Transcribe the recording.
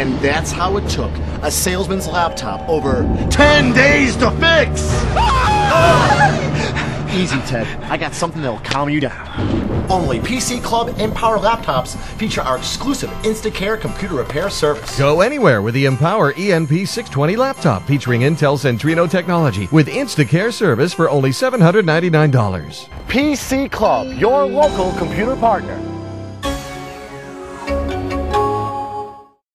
And that's how it took a salesman's laptop over 10 days to fix! Easy, Ted. I got something that'll calm you down. Only PC Club Empower laptops feature our exclusive Instacare computer repair service. Go anywhere with the Empower ENP 620 laptop featuring Intel Centrino technology with Instacare service for only $799. PC Club, your local computer partner.